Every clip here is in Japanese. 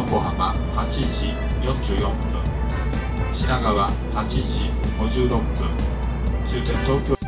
横浜8時44分品川8時56分終点東京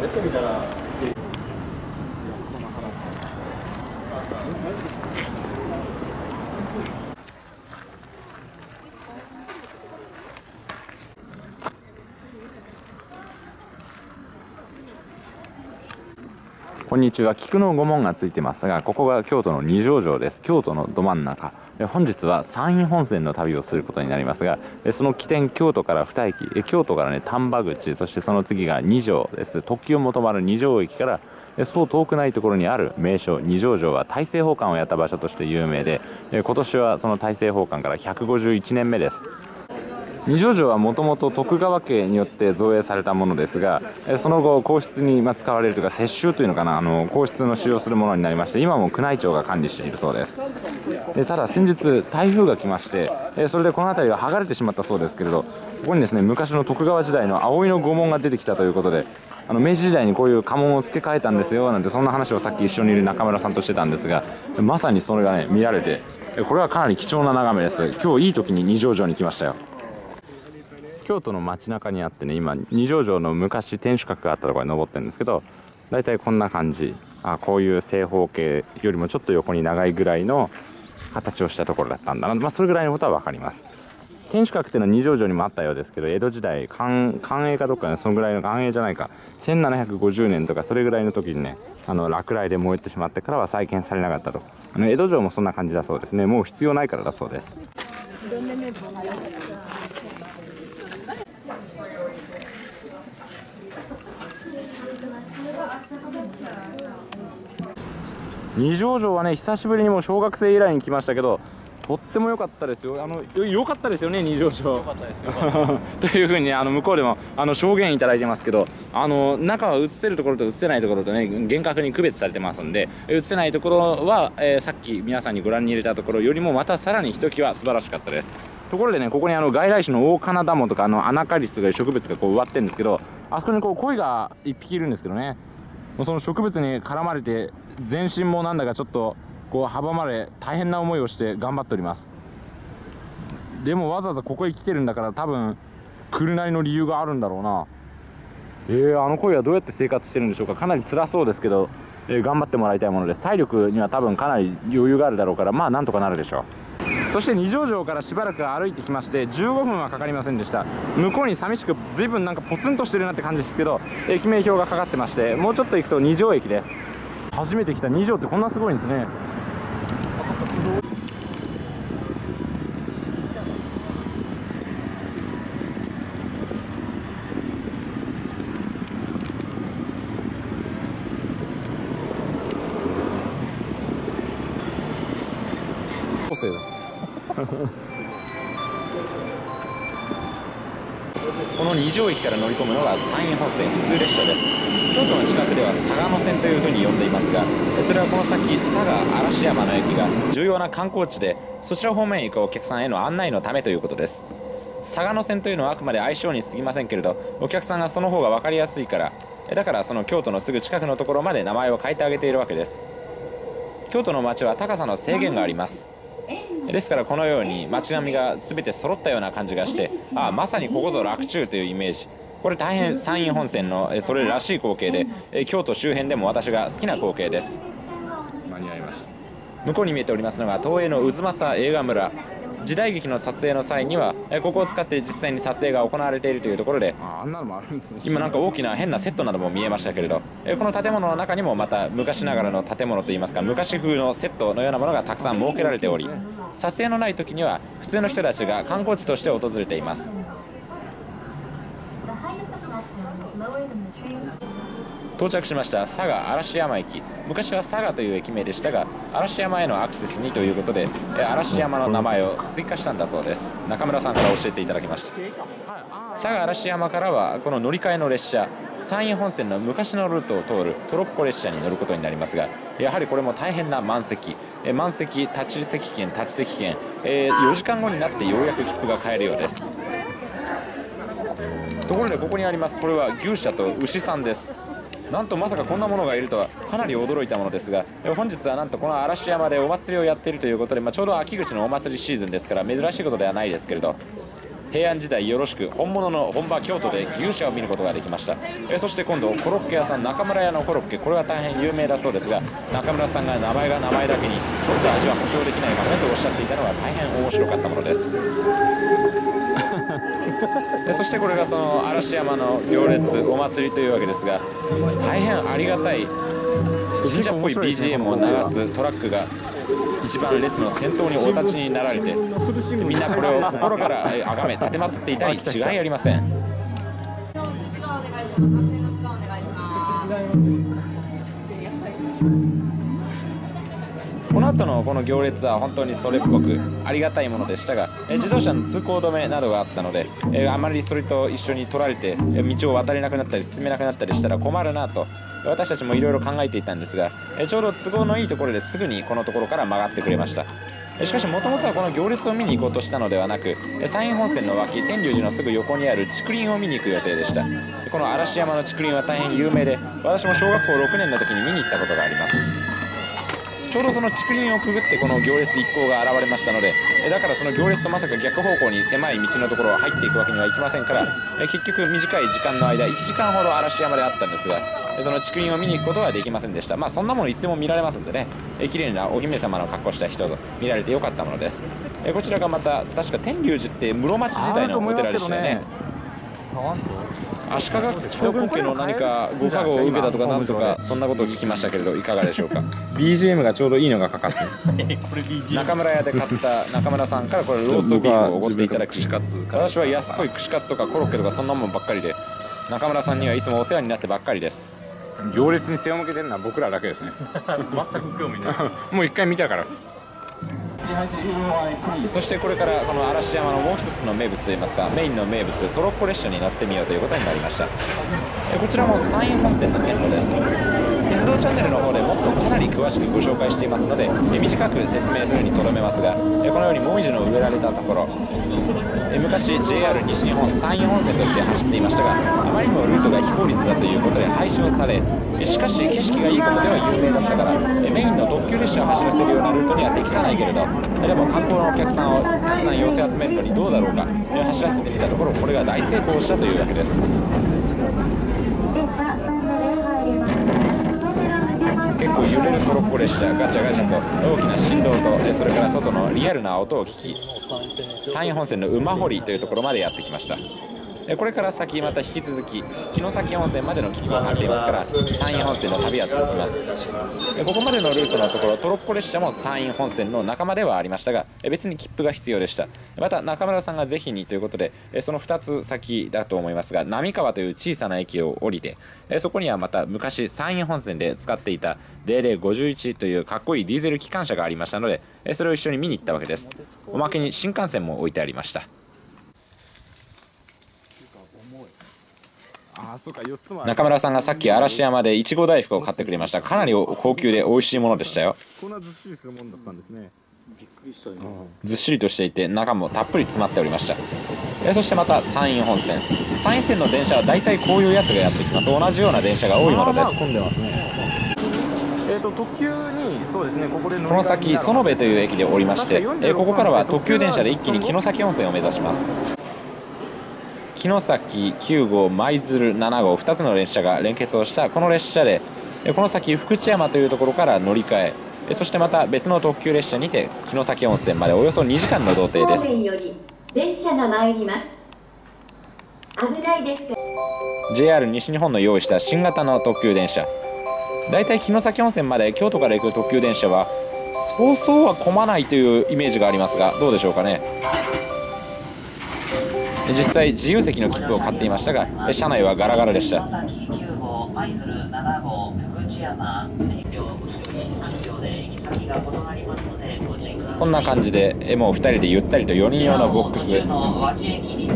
やってみたらこんにちは。菊の御門がついてますがここが京都の二条城です。京都のど真ん中。本日は山陰本線の旅をすることになりますがその起点京都から2駅京都からね丹波口そしてその次が二条です。特急も止まる二条駅からそう遠くないところにある名所二条城は大政奉還をやった場所として有名で今年はその大政奉還から151年目です。二条城はもともと徳川家によって造営されたものですがその後皇室に使われるというか接収というのかなあの皇室の使用するものになりまして今も宮内庁が管理しているそうです。でただ先日台風が来ましてそれでこの辺りが剥がれてしまったそうですけれどここにですね昔の徳川時代の葵の御門が出てきたということであの明治時代にこういう家紋を付け替えたんですよなんてそんな話をさっき一緒にいる中村さんとしてたんですがまさにそれがね見られてこれはかなり貴重な眺めです。今日いい時に二条城に来ましたよ。京都の街中にあってね今二条城の昔天守閣があったところに登ってるんですけど大体こんな感じ。あこういう正方形よりもちょっと横に長いぐらいの形をしたところだったんだな、まあ、それぐらいのことは分かります。天守閣っていうのは二条城にもあったようですけど江戸時代寛寛永かどっかねそのぐらいの寛永じゃないか。1750年とかそれぐらいの時にねあの落雷で燃えてしまってからは再建されなかったと。あの江戸城もそんな感じだそうですね。もう必要ないからだそうです。二条城はね久しぶりにもう小学生以来に来ましたけどとっても良かったですよ。あのよ良かったですよね二条城。良かったですよ。というふうにねあの向こうでもあの証言いただいてますけどあの中は映せるところと映せないところとね厳格に区別されてますんで映せないところは、えーさっき皆さんにご覧に入れたところよりもまたさらにひときわ素晴らしかったです。ところでねここにあの外来種のオオカナダモとかあのアナカリスとかいう植物がこう植わってるんですけどあそこにこう鯉が1匹いるんですけどねもうその植物に絡まれて全身もなんだかちょっとこう阻まれ大変な思いをして頑張っております。でもわざわざここへ来てるんだから多分来るなりの理由があるんだろうな。えー、あの鯉はどうやって生活してるんでしょうか。かなり辛そうですけど、えー頑張ってもらいたいものです。体力には多分かなり余裕があるだろうからまあなんとかなるでしょう。そして二条城からしばらく歩いてきまして15分はかかりませんでした。向こうに寂しく随分なんかポツンとしてるなって感じですけど駅名標がかかってましてもうちょっと行くと二条駅です。初めて来た二条ってこんなすごいんですね。個性だ。この二条駅から乗り込むのが山陰本線普通列車です。京都の近くでは嵯峨野線というふうに呼んでいますがそれはこの先佐賀嵐山の駅が重要な観光地でそちら方面へ行くお客さんへの案内のためということです。嵯峨野線というのはあくまで相性に過ぎませんけれどお客さんがその方が分かりやすいからだからその京都のすぐ近くのところまで名前を変えてあげているわけです。京都の街は高さの制限があります。ですからこのように街並みが全て揃ったような感じがしてああまさにここぞ楽中というイメージ。これ大変山陰本線のえそれらしい光景でえ京都周辺でも私が好きな光景です。間に合いました向こうに見えておりますのが東映の渦政映画村時代劇の撮影の際にはえここを使って実際に撮影が行われているというところで今なんか大きな変なセットなども見えましたけれどえこの建物の中にもまた昔ながらの建物といいますか昔風のセットのようなものがたくさん設けられており撮影のない時には普通の人たちが観光地として訪れています到着しました。佐賀嵐山駅。昔は佐賀という駅名でしたが嵐山へのアクセスにということでえ嵐山の名前を追加したんだそうです。中村さんから教えていただきました。佐賀嵐山からはこの乗り換えの列車山陰本線の昔のルートを通るトロッコ列車に乗ることになりますがやはりこれも大変な満席。え満席立ち席券立ち席券、えー4時間後になってようやく切符が買えるようです。ところでここにあります。これは牛舎と牛さんです。なんとまさかこんなものがいるとはかなり驚いたものですが本日はなんとこの嵐山でお祭りをやっているということで、まあ、ちょうど秋口のお祭りシーズンですから珍しいことではないですけれど平安時代よろしく本物の本場京都で牛舎を見ることができました。えそして今度コロッケ屋さん中村屋のコロッケこれは大変有名だそうですが中村さんが名前が名前だけにちょっと味は保証できないかもねとおっしゃっていたのが大変面白かったものです。でそしてこれがその嵐山の行列お祭りというわけですが大変ありがたい神社っぽい BGM を流すトラックが一番列の先頭にお立ちになられてみんなこれを心からえ 崇め奉っていたに違いありませんこの後のこの行列は本当にそれっぽくありがたいものでしたがえ自動車の通行止めなどがあったのでえあまりそれと一緒に取られてえ道を渡れなくなったり進めなくなったりしたら困るなと私たちもいろいろ考えていたんですがえちょうど都合のいいところですぐにこのところから曲がってくれました。しかしもともとはこの行列を見に行こうとしたのではなく山陰本線の脇天龍寺のすぐ横にある竹林を見に行く予定でした。この嵐山の竹林は大変有名で私も小学校6年の時に見に行ったことがあります。ちょうどその竹林をくぐってこの行列一行が現れましたのでえだからその行列とまさか逆方向に狭い道のところを入っていくわけにはいきませんからえ結局短い時間の間1時間ほど嵐山であったんですがその竹林を見に行くことはできませんでした。まあそんなものいつでも見られますんでね。え綺麗なお姫様の格好した人と見られてよかったものです。えこちらがまた確か天龍寺って室町時代のお寺でしたよね。足利将軍家の何かご加護を受けたとかなんとかそんなことを聞きましたけれどいかがでしょうか？BGM がちょうどいいのがかかって。中村屋で買った中村さんからこれローストビーフをおごっていただき私は安っぽい串カツとかコロッケとかそんなもんばっかりで中村さんにはいつもお世話になってばっかりです。行列に背を向けてるのは僕らだけですね。全く興味ない。もう一回見たからそしてこれからこの嵐山のもう一つの名物といいますかメインの名物トロッコ列車に乗ってみようということになりました。こちらも山陰本線の線路です。鉄道チャンネルの方でもっとかなり詳しくご紹介していますのでえ短く説明するにとどめますがえこのようにもみじの植えられたところえ昔 JR 西日本山陰本線として走っていましたがあまりにもルートが非効率だということで廃止をされしかし景色がいいことでは有名だったからメインの特急列車を走らせるようなルートには適さないけれどでも観光のお客さんをたくさん寄せ集めるのにどうだろうか走らせてみたところこれが大成功したというわけです。結構揺れるブロッコ列車ガチャガチャと大きな振動とえそれから外のリアルな音を聞き山陰本線の馬堀というところまでやってきました。これから先また引き続き城崎温泉までの切符を買っていますから山陰本線の旅は続きます。ここまでのルートのところトロッコ列車も山陰本線の仲間ではありましたが別に切符が必要でした。また中村さんがぜひにということでその2つ先だと思いますが浪川という小さな駅を降りてそこにはまた昔山陰本線で使っていた0051というかっこいいディーゼル機関車がありましたのでそれを一緒に見に行ったわけです。おまけに新幹線も置いてありましたああそうか4つもある中村さんがさっき嵐山でいちご大福を買ってくれました。かなり高級で美味しいものでしたよ。こんなずっしりするもんだったんですね。ずっしりとしていて中もたっぷり詰まっておりました。えそしてまた山陰本線。山陰線の電車は大体こういうやつがやってきます。同じような電車が多いものです。混んでますね。えっ、と特急にそうですねここでこの先園部という駅で降りましてえここからは特急電車で一気に城崎温泉を目指します城崎9号舞鶴7号2つの列車が連結をしたこの列車でえこの先福知山というところから乗り換ええそしてまた別の特急列車にて城崎温泉までおよそ2時間の同程です。方面より電車が参ります。危ないですか？JR 西日本の用意した新型の特急電車。だいたい城崎温泉まで京都から行く特急電車はそうそうは混まないというイメージがありますがどうでしょうかね？実際自由席の切符を買っていましたが車内はガラガラでした、こんな感じでもう2人でゆったりと4人用のボックス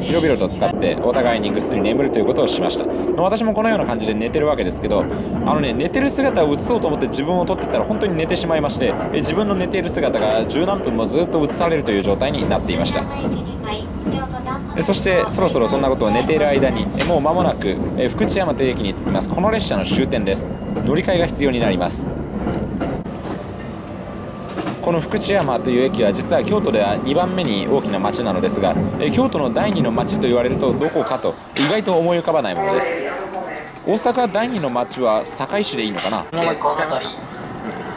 広々と使ってお互いにぐっすり眠るということをしました。私もこのような感じで寝てるわけですけどあのね寝てる姿を映そうと思って自分を撮ってったら本当に寝てしまいまして自分の寝ている姿が十何分もずっと映されるという状態になっていました。そしてそろそろそんなことを寝ている間にもう間もなく福知山という駅に着きます。この列車の終点です。乗り換えが必要になります。この福知山という駅は実は京都では2番目に大きな町なのですが京都の第2の町と言われるとどこかと意外と思い浮かばないものです。大阪第2の町は堺市でいいのかな？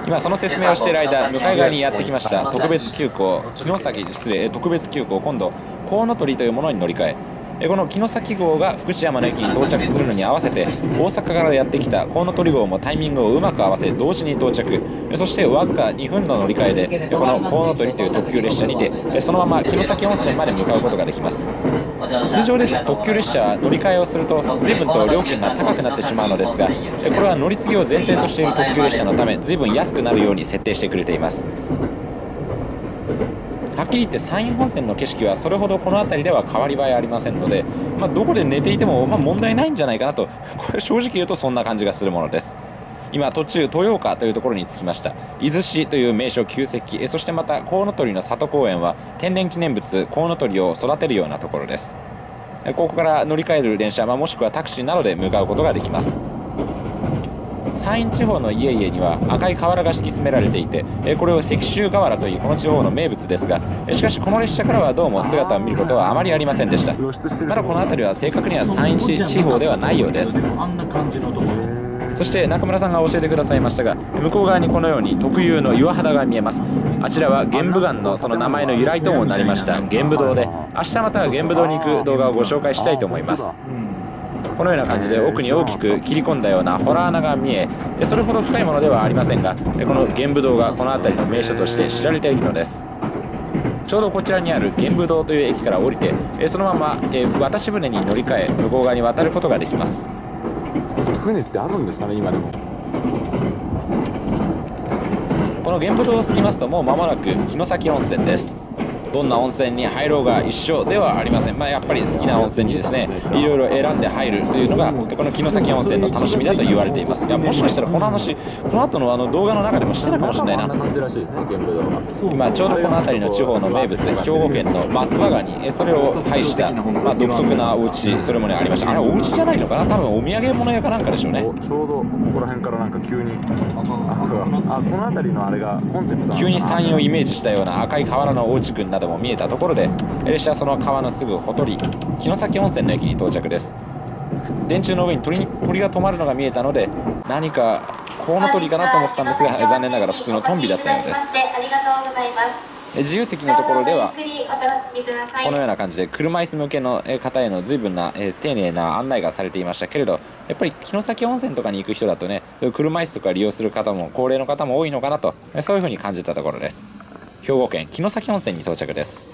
今その説明をしている間向かい側にやってきました特別急行城崎失礼特別急行。今度コウノトリというものに乗り換えこの城崎号が福知山の駅に到着するのに合わせて大阪からやってきたコウノトリ号もタイミングをうまく合わせ同時に到着。そしてわずか2分の乗り換えでこのコウノトリという特急列車にてそのまま城崎温泉まで向かうことができます。通常です。特急列車は乗り換えをすると随分と料金が高くなってしまうのですがこれは乗り継ぎを前提としている特急列車のため随分安くなるように設定してくれています。っきり言って山陰本線の景色はそれほどこの辺りでは変わり映えありませんので、まあ、どこで寝ていてもまあ問題ないんじゃないかなと。これ正直言うとそんな感じがするものです。今途中豊岡というところに着きました。伊豆市という名所旧跡。えそしてまたコウノトリの里公園は天然記念物コウノトリを育てるようなところです。ここから乗り換える電車、まあ、もしくはタクシーなどで向かうことができます。山陰地方の家々には赤い瓦が敷き詰められていてえこれを石州瓦というこの地方の名物ですがえしかしこの列車からはどうも姿を見ることはあまりありませんでした。まだこの辺りは正確には山陰市地方ではないようです。そして中村さんが教えてくださいましたが向こう側にこのように特有の岩肌が見えます。あちらは玄武岩のその名前の由来ともなりました玄武洞で明日また玄武洞に行く動画をご紹介したいと思います。このような感じで奥に大きく切り込んだようなホラー穴が見えそれほど深いものではありませんがこの玄武洞がこの辺りの名所として知られているのです。ちょうどこちらにある玄武洞という駅から降りてそのままえー渡し船に乗り換え向こう側に渡ることができます。船ってあるんですかね今でも。この玄武洞を過ぎますともう間もなく城崎温泉ですどんな温泉に入ろうが一緒ではありません、まあ、やっぱり好きな温泉にですねいろいろ選んで入るというのがこの城崎温泉の楽しみだと言われています。いやもしかしたらこの話この後のあの動画の中でもしてたかもしれないな。今ちょうどこの辺りの地方の名物兵庫県の松葉ガニ。えそれを配した、まあ、独特なお家それもねありました。あれお家じゃないのかな？多分お土産物屋かなんかでしょうね。おちょうどここら辺からなんか急にああこの辺りのあれがコンセプト急に山陰をイメージしたような赤い瓦のお家群なども見えたところで列車はその川のすぐほとり城崎温泉の駅に到着です電柱の上に鳥に鳥が止まるのが見えたので何かコウノトリかなと思ったんですが残念ながら普通のトンビだったようですありがとうございます。自由席のところでは。このような感じで車椅子向けのえー方への随分なえー丁寧な案内がされていましたけれどやっぱり城崎温泉とかに行く人だとね車椅子とか利用する方も高齢の方も多いのかなとえーそういうふうに感じたところです兵庫県城崎温泉に到着です。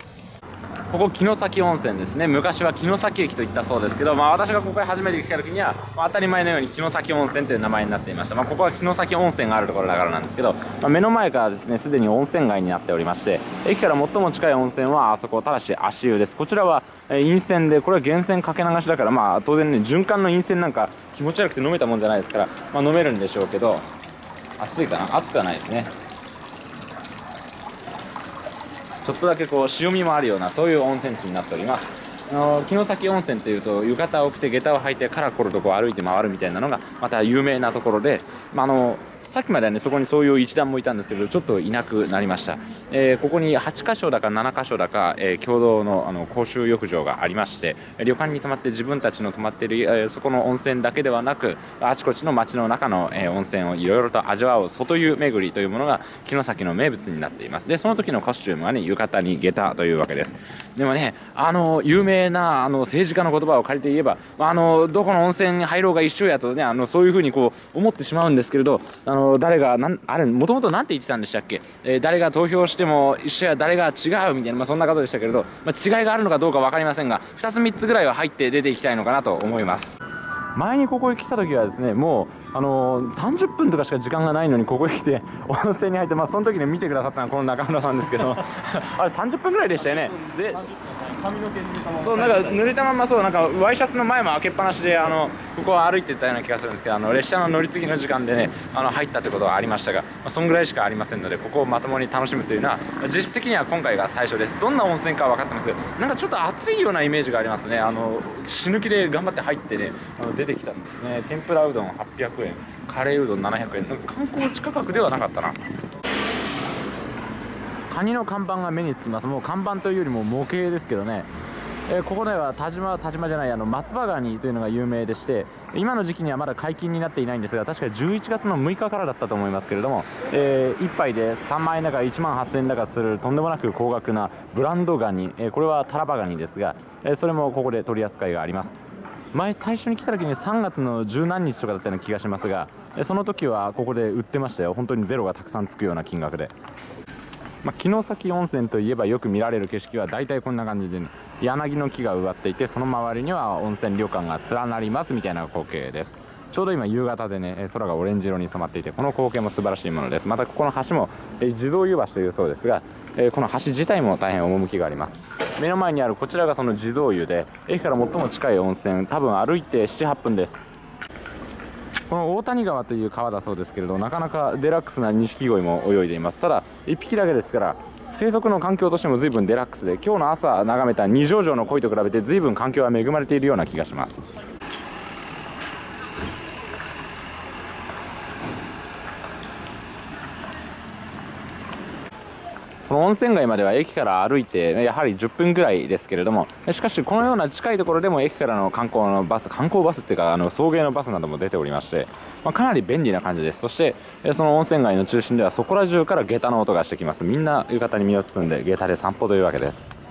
ここ城崎温泉ですね。昔は城崎駅と言ったそうですけど、まあ、私がここへ初めて来た時には、まあ当たり前のように城崎温泉という名前になっていました、まあ、ここは城崎温泉があるところだからなんですけど、ま目の前からですねすでに温泉街になっておりまして駅から最も近い温泉はあそこただし足湯です。こちらはえ陰泉でこれは源泉かけ流しだからまあ当然ね循環の陰泉なんか気持ち悪くて飲めたもんじゃないですから、ま、飲めるんでしょうけど暑いかな？暑くはないですね。ちょっとだけこう潮みもあるようなそういう温泉地になっております。あの城崎温泉というと浴衣を着て下駄を履いてカラコロとこう歩いて回るみたいなのがまた有名なところで、まあ、あのさっきまではねそこにそういう一団もいたんですけどちょっといなくなりました、えーここに8箇所だか7箇所だか、えー共同のあの公衆浴場がありまして旅館に泊まって自分たちの泊まっている、えーそこの温泉だけではなくあちこちの街の中の、え温泉をいろいろと味わう外湯巡りというものが城崎の名物になっています。でその時のコスチュームはね浴衣に下駄というわけです。でもねあの有名なあの政治家の言葉を借りて言えばあのどこの温泉に入ろうが一緒やとねあのそういうふうにこう思ってしまうんですけれどああの誰がなんあれもともと何て言ってたんでしたっけ、えー誰が投票しても一緒や誰が違うみたいな、まあ、そんなことでしたけれど、まあ、違いがあるのかどうか分かりませんが2つ3つぐらいは入って出ていきたいのかなと思います。前にここへ来た時はですねもう、あのー30分とかしか時間がないのにここへ来て温泉に入って、まあ、その時に見てくださったのはこの中村さんですけどあれ30分ぐらいでしたよね。でそうなんか濡れたままそうなんかワイシャツの前も開けっぱなしであのここを歩いてたような気がするんですけどあの列車の乗り継ぎの時間でねあの入ったってことはありましたが、まあ、そんぐらいしかありませんのでここをまともに楽しむというのは実質的には今回が最初です。どんな温泉かは分かってますけどなんかちょっと暑いようなイメージがありますね。あの死ぬ気で頑張って入ってねあの出てきたんですね。天ぷらうどん800円カレーうどん700円。なんか観光地価格ではなかったなカニの看板が目につきます。もう看板というよりも模型ですけどね。えーここでは田島田島じゃないあの松葉ガニというのが有名でして今の時期にはまだ解禁になっていないんですが確か11月の6日からだったと思いますけれども、え1杯で3万円だか1万8000円だかするとんでもなく高額なブランドガニ、えーこれはタラバガニですが、えそれもここで取り扱いがあります。前最初に来た時に3月の十何日とかだったような気がしますがその時はここで売ってましたよ。本当にゼロがたくさんつくような金額で。まあ、城崎温泉といえばよく見られる景色は大体こんな感じで、ね、柳の木が植わっていてその周りには温泉旅館が連なりますみたいな光景です。ちょうど今夕方でね空がオレンジ色に染まっていてこの光景も素晴らしいものです。またここの橋も地蔵湯橋というそうですがこの橋自体も大変趣があります。目の前にあるこちらがその地蔵湯で駅から最も近い温泉多分歩いて78分です。この大谷川という川だそうですけれどなかなかデラックスな錦鯉も泳いでいます。ただ1匹だけですから生息の環境としても随分デラックスで今日の朝眺めた二条城の鯉と比べて随分環境は恵まれているような気がします。この温泉街までは駅から歩いてやはり10分ぐらいですけれどもしかしこのような近いところでも駅からの観光のバス観光バスっていうかあの送迎のバスなども出ておりまして、まあ、かなり便利な感じです。そしてその温泉街の中心ではそこら中から下駄の音がしてきます。みんな浴衣に身を包んで下駄で散歩というわけです。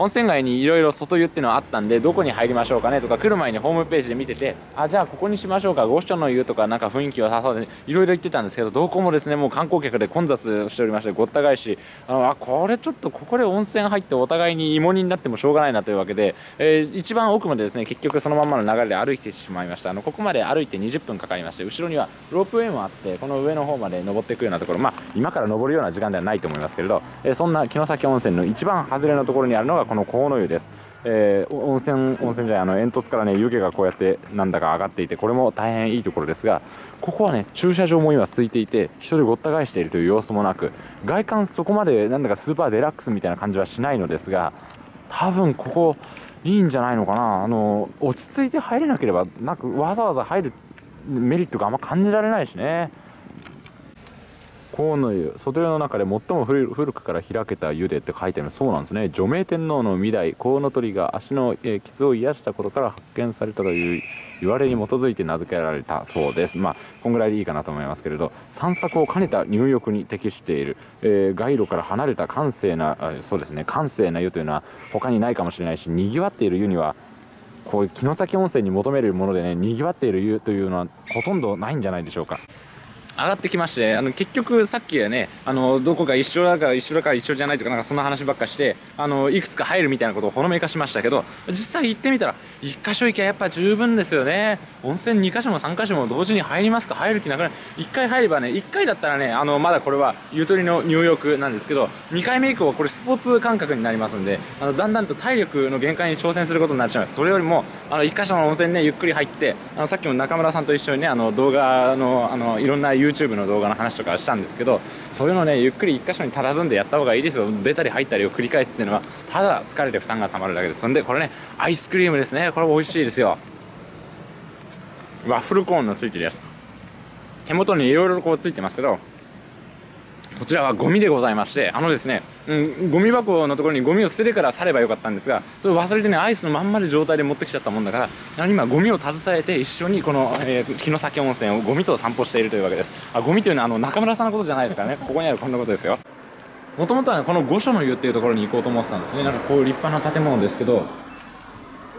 温泉街にいろいろ外湯っていうのはあったんでどこに入りましょうかねとか来る前にホームページで見ててあじゃあここにしましょうか五所の湯とかなんか雰囲気良さそうでいろいろ言ってたんですけどどこもですねもう観光客で混雑しておりましてごった返し。あのあこれちょっとここで温泉入ってお互いに芋煮になってもしょうがないなというわけで、えー一番奥までですね結局そのままの流れで歩いてしまいました。あのここまで歩いて20分かかりまして後ろにはロープウェイもあってこの上の方まで登っていくようなところまあ今から登るような時間ではないと思いますけれど、えーそんな城崎温泉の一番外れのところにあるのがこの河野湯です、えー温泉温泉じゃあの煙突からね湯気がこうやってなんだか上がっていてこれも大変いいところですがここはね駐車場も今空いていて人でごった返しているという様子もなく外観そこまでなんだかスーパーデラックスみたいな感じはしないのですが多分ここいいんじゃないのかな。あの落ち着いて入れなければなんかわざわざ入るメリットがあんま感じられないしね。河野湯。外湯の中で最も古くから開けた湯でって書いてある。そうなんですね。除名天皇の御代河野鳥が足の、えー傷を癒したことから発見されたという言われに基づいて名付けられたそうです。まあこんぐらいでいいかなと思いますけれど。散策を兼ねた入浴に適している、えー街路から離れた閑静なそうですね。閑静な湯というのは他にないかもしれないしにぎわっている湯にはこういう城崎温泉に求めるものでねにぎわっている湯というのはほとんどないんじゃないでしょうか。上がってきましてあの結局さっきはねあのどこが一緒だから一緒だから一緒じゃないとかなんかそんな話ばっかしてあのいくつか入るみたいなことをほのめかしましたけど実際行ってみたら1箇所行きゃやっぱ十分ですよね。温泉2箇所も3箇所も同時に入りますか入る気なくない1回入ればね1回だったらねあのまだこれはゆとりの入浴なんですけど2回目以降はこれスポーツ感覚になりますんであのだんだんと体力の限界に挑戦することになってしまう。それよりもあの1箇所の温泉ねゆっくり入ってあのさっきも中村さんと一緒にねあの動画のあのいろんな YouTube YouTube の動画の話とかしたんですけどそういうのねゆっくり1箇所にたたずんでやった方がいいですよ。出たり入ったりを繰り返すっていうのはただ疲れて負担がたまるだけです。そんでこれねアイスクリームですね。これ美味しいですよ。ワッフルコーンのついてるやつ。手元にいろいろこうついてますけどこちらはゴミでございましてあのですね、うん、ゴミ箱のところにゴミを捨ててから去ればよかったんですがそれを忘れてねアイスのまんまで状態で持ってきちゃったもんだから今ゴミを携えて一緒にこの、えー、城崎温泉をゴミと散歩しているというわけです。あゴミというのはあの中村さんのことじゃないですからね。ここにあるこんなことですよ。もともとはねこの御所の湯っていうところに行こうと思ってたんですね。なんかこういう立派な建物ですけど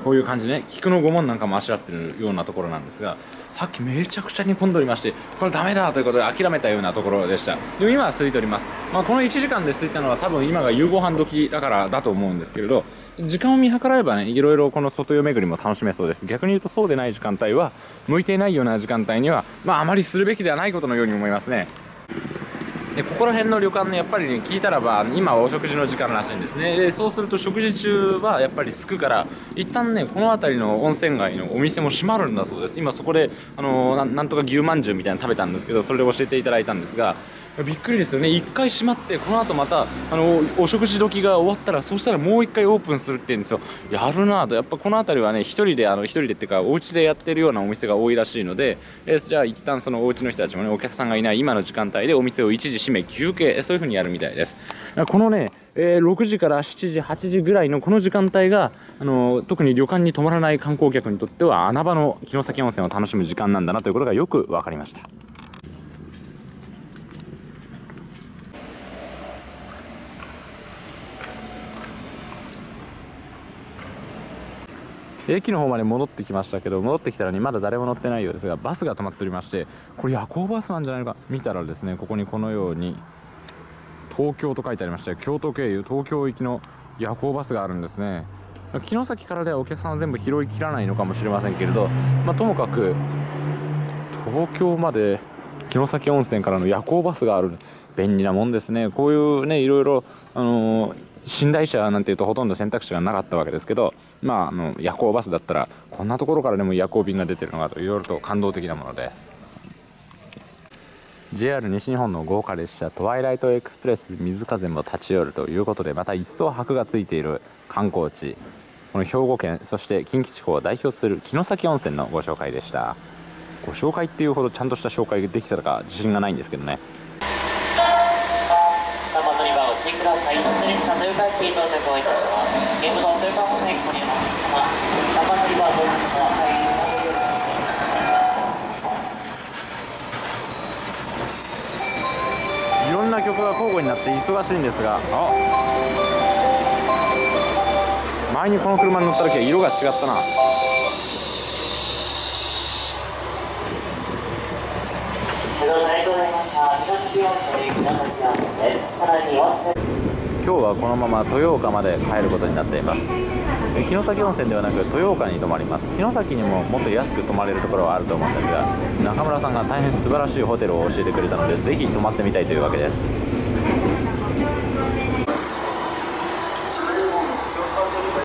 こういう感じね。菊の御門なんかもあしらってるようなところなんですがさっきめちゃくちゃに混んでおりましてこれダメだということで諦めたようなところでした。でも今は空いております、まあ、この1時間で空いたのは多分今が夕ご飯時だからだと思うんですけれど時間を見計らえばねいろいろこの外湯巡りも楽しめそうです。逆に言うとそうでない時間帯は向いていないような時間帯にはまああまりするべきではないことのように思いますね。でここら辺の旅館ねやっぱりね聞いたらば今はお食事の時間らしいんですね。でそうすると食事中はやっぱりすくから一旦ねこの辺りの温泉街のお店も閉まるんだそうです。今そこであのー、なんとか牛まんじゅうみたいなの食べたんですけどそれで教えていただいたんですがびっくりですよね。1回閉まってこの後またあのお食事時が終わったらそうしたらもう1回オープンするって言うんですよ。やるなと。やっぱこの辺りはね1人であの1人でっていうかお家でやってるようなお店が多いらしいので、えー、じゃあ一旦そのお家の人たちもねお客さんがいない今の時間帯でお店を一時閉め休憩そういう風にやるみたいです。このねえー、6時から7時、8時ぐらいのこの時間帯が、あの、特に旅館に泊まらない観光客にとっては穴場の城崎温泉を楽しむ時間なんだなということがよく分かりました。駅の方まで戻ってきましたけど戻ってきたらにまだ誰も乗ってないようですがバスが止まっておりましてこれ夜行バスなんじゃないのか。見たらですねここにこのように東京と書いてありまして京都経由東京行きの夜行バスがあるんですね。城崎からではお客さんは全部拾いきらないのかもしれませんけれど、まあ、ともかく東京まで城崎温泉からの夜行バスがある。便利なもんですね。こういうねいろいろあのー寝台車なんていうとほとんど選択肢がなかったわけですけど、まあ、あの夜行バスだったらこんなところからでも夜行便が出てるのかといろいろと感動的なものです。JR 西日本の豪華列車トワイライトエクスプレス水風も立ち寄るということでまた一層箔がついている観光地この兵庫県そして近畿地方を代表する城崎温泉のご紹介でした。ご紹介っていうほどちゃんとした紹介ができたか自信がないんですけどね。いたします。ゲームの豊川本駅におます。中乗り場到着は入りいろんな曲が交互になって忙しいんですが前にこの車に乗った。時は色が違った。な今日はこのまま豊岡まで帰ることになっています。城崎温泉ではなく豊岡に泊まります。城崎にももっと安く泊まれるところはあると思うんですが中村さんが大変素晴らしいホテルを教えてくれたのでぜひ泊まってみたいというわけです。